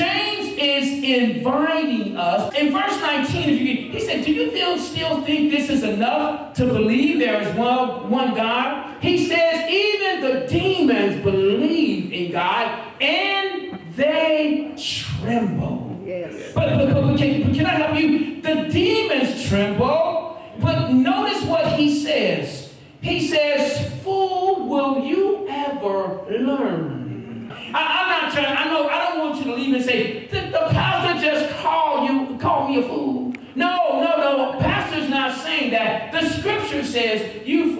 James is inviting us. In verse 19, if you he said, Do you still, still think this is enough to believe there is one, one God? He says, Even the demons believe in God and they tremble. Yes. But, but, but, but can, but can I help you? The demons tremble, but notice what he says. He says, Fool, will you ever learn? I, am not trying, I know, I and say, the, the pastor just called you, called me a fool. No, no, no. Pastor's not saying that. The scripture says, you